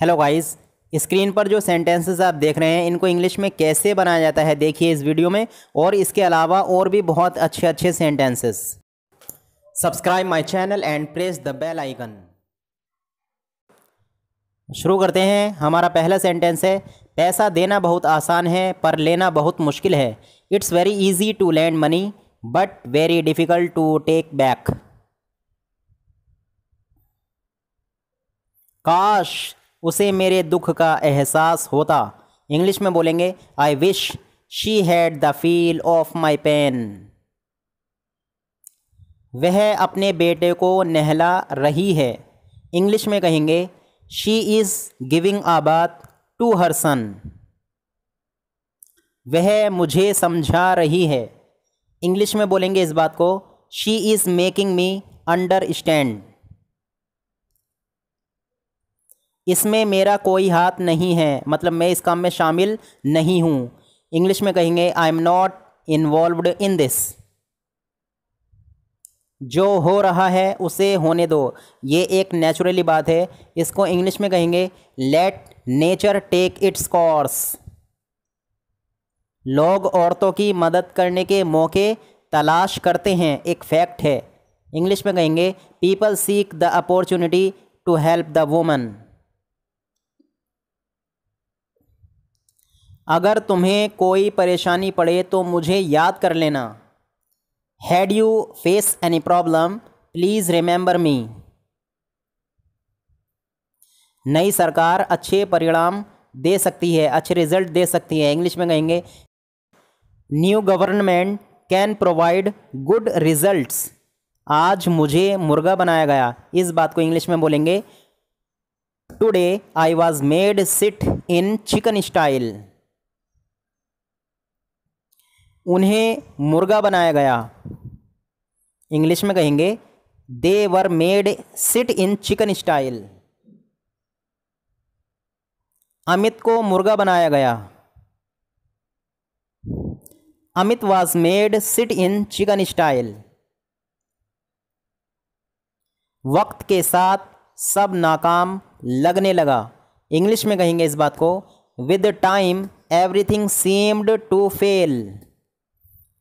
Hello guys screen पर जो sentences आप देख रहे हैं, इनको इंग्लिश में कैसे बनाया जाता है, देखिए इस वीडियो में। और इसके अलावा और भी बहुत अच्छे अच्छे sentences subscribe my channel and press the bell icon शुरू करते हैं। हमारा पहला सेंटेंस है, पैसा देना बहुत आसान है, पर लेना बहुत मुश्किल है। It's very easy to land money but very difficult to take back काश उसे मेरे दुख का एहसास होता। इंग्लिश में बोलेंगे I wish she had the feel of my pain वह अपने बेटे को नहला रही है। इंग्लिश में कहेंगे शी इज़ गिविंग आ बात टू हर सन वह मुझे समझा रही है। इंग्लिश में बोलेंगे इस बात को she is making me under इसमें मेरा कोई हाथ नहीं है। मतलब मैं इस काम में शामिल नहीं हूँ। इंग्लिश में कहेंगे I am not involved in this जो हो रहा है, उसे होने दो। ये एक नेचुरली बात है। इसको इंग्लिश में कहेंगे let nature take its course लोग औरतों की मदद करने के मौके तलाश करते हैं। एक फैक्ट है। इंग्लिश में कहेंगे people seek the opportunity to help the woman अगर तुम्हें कोई परेशानी पड़े तो मुझे याद कर लेना। Had you face any problem please remember me नई सरकार अच्छे परिणाम दे सकती है, अच्छे रिज़ल्ट दे सकती है। इंग्लिश में कहेंगे new government can provide good results आज मुझे मुर्गा बनाया गया। इस बात को इंग्लिश में बोलेंगे today I was made sit in chicken style उन्हें मुर्गा बनाया गया। इंग्लिश में कहेंगे they were made sit in chicken style Amit को मुर्गा बनाया गया। Amit was made sit in chicken style वक्त के साथ सब नाकाम लगने लगा। इंग्लिश में कहेंगे इस बात को with time everything seemed to fail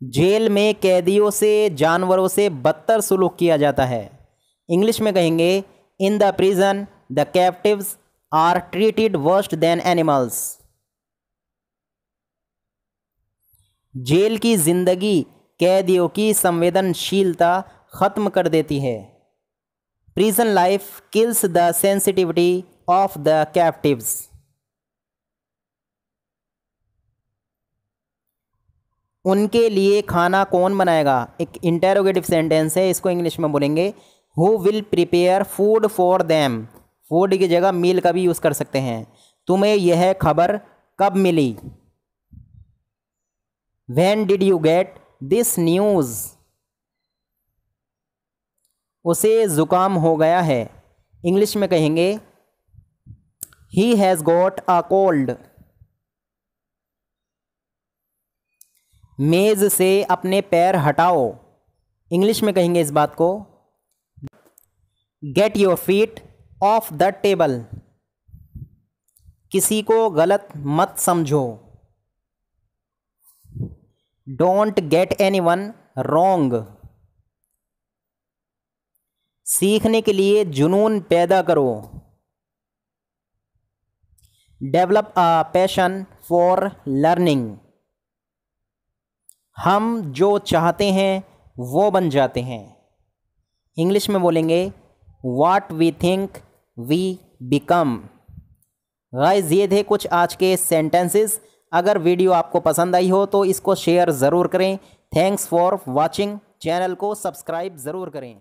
jail में कैदियों से, जानवरों से बदतर सुलूक किया जाता है। इंग्लिश में कहेंगे in the prison the captives are treated worst than animals jail की ज़िंदगी कैदियों की संवेदनशीलता खत्म कर देती है। Prison life kills the sensitivity of the captives उनके लिए खाना कौन बनाएगा? एक इंटेरोगेटिव सेंटेंस है, इसको इंग्लिश में बोलेंगे। Who will prepare food for them food की जगह मील का भी यूज़ कर सकते हैं। तुम्हें यह खबर कब मिली? When did you get this news उसे ज़ुकाम हो गया है। इंग्लिश में कहेंगे he has got a cold मेज़ से अपने पैर हटाओ। इंग्लिश में कहेंगे इस बात को। Get your feet off the table किसी को गलत मत समझो। Don't get any one wrong सीखने के लिए जुनून पैदा करो। Develop a passion for learning हम जो चाहते हैं, वो बन जाते हैं। इंग्लिश में बोलेंगे what we think we become guys ये थे कुछ आज के सेंटेंसेस अगर वीडियो आपको पसंद आई हो तो इसको शेयर ज़रूर करें। थैंक्स फॉर वॉचिंग चैनल को सब्सक्राइब ज़रूर करें।